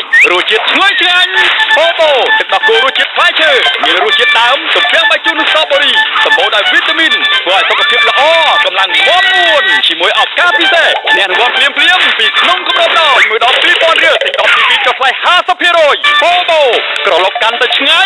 ងរសជាតិឈ្ងុយឆ្ងាញ់បូបូទឹកដោះគោរសជាតិផ្លែឈើមានរសជាតិដើមទំពាំងបាយជូរនិងស្ទ្រូប៊េរីសម្បូរដោយវីតាមីនធ្វើឲ្យសុខភាពល្អកម្លាំងមាំមួនជាមួយឱកាសពិសេសអ្នករង្វាន់ភ្លាមភ្លាមពីក្នុងគម្រោងដល់មួយដល់2000រៀលទិញដល់ទី2ចុះថ្លៃ50%បូបូក្រឡុកកាន់តែឆ្ងាញ់